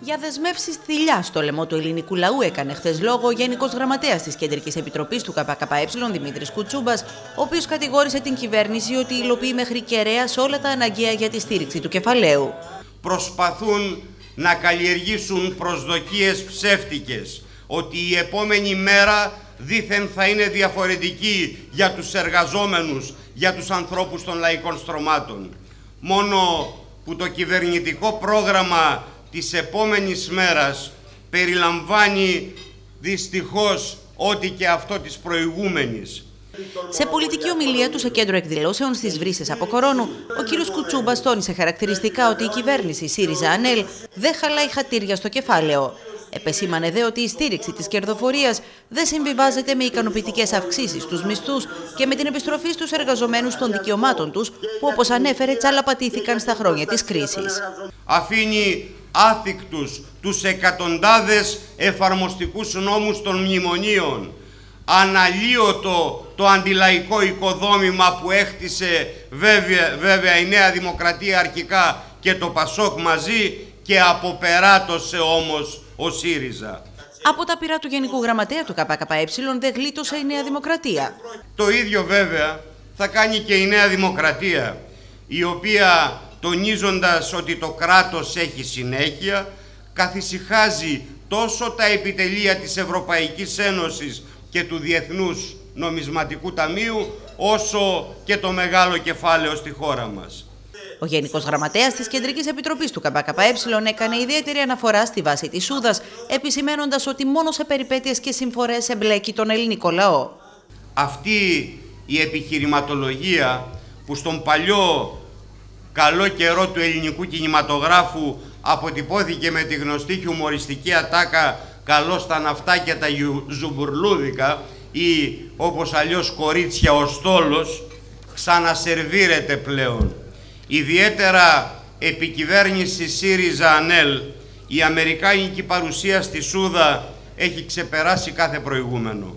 Για δεσμεύσεις θηλιά στο λαιμό του ελληνικού λαού έκανε χθες λόγο ο Γενικός Γραμματέας της Κεντρικής Επιτροπής του ΚΚΕ, Δημήτρης Κουτσούμπας, ο οποίος κατηγόρησε την κυβέρνηση ότι υλοποιεί μέχρι κεραία σε όλα τα αναγκαία για τη στήριξη του κεφαλαίου. Προσπαθούν να καλλιεργήσουν προσδοκίες ψεύτικες ότι η επόμενη μέρα δήθεν θα είναι διαφορετική για τους εργαζόμενους, για τους ανθρώπους των λαϊκών στρωμάτων. Μόνο που το κυβερνητικό πρόγραμμα της επόμενης μέρας περιλαμβάνει δυστυχώς ό,τι και αυτό της προηγούμενης. Σε πολιτική ομιλία του σε κέντρο εκδηλώσεων στις Βρύσες από Κορώνου, ο κ. Κουτσούμπας τόνισε χαρακτηριστικά ότι η κυβέρνηση ΣΥΡΙΖΑ ΑΝΕΛ δεν χαλάει χατήρια στο κεφάλαιο. Επεσήμανε δε ότι η στήριξη της κερδοφορίας δεν συμβιβάζεται με ικανοποιητικές αυξήσεις στους μισθούς και με την επιστροφή στους εργαζομένους των δικαιωμάτων τους, που όπως ανέφερε τσαλαπατήθηκαν στα χρόνια της κρίσης. Αφήνει άθικτους τους εκατοντάδες εφαρμοστικούς νόμους των μνημονίων. Αναλύωτο το αντιλαϊκό οικοδόμημα που έχτισε βέβαια, βέβαια η Νέα Δημοκρατία αρχικά και το Πασόκ μαζί και αποπεράτωσε όμως ο ΣΥΡΙΖΑ. Από τα πειρά του Γενικού Γραμματέα του ΚΚΕ δεν γλίτωσε η Νέα Δημοκρατία. Το ίδιο βέβαια θα κάνει και η Νέα Δημοκρατία, η οποία τονίζοντας ότι το κράτος έχει συνέχεια, καθησυχάζει τόσο τα επιτελεία της Ευρωπαϊκής Ένωσης και του Διεθνούς Νομισματικού Ταμείου, όσο και το μεγάλο κεφάλαιο στη χώρα μας. Ο Γενικός Γραμματέας της Κεντρικής Επιτροπής του ΚΚΕ έκανε ιδιαίτερη αναφορά στη βάση της Σούδας, επισημένοντας ότι μόνο σε περιπέτειες και συμφορές εμπλέκει τον ελληνικό λαό. Αυτή η επιχειρηματολογία που στον παλιό καλό καιρό του ελληνικού κινηματογράφου αποτυπώθηκε με τη γνωστή χιουμοριστική ατάκα «Καλό στα ναυτάκια τα ζουμπουρλούδικα» ή όπως αλλιώς κορίτσια ο στόλος ξανασερβίρεται πλέον. Ιδιαίτερα επικυβέρνηση ΣΥΡΙΖΑ ΑΝΕΛ η αμερικάνικη παρουσία στη Σούδα έχει ξεπεράσει κάθε προηγούμενο.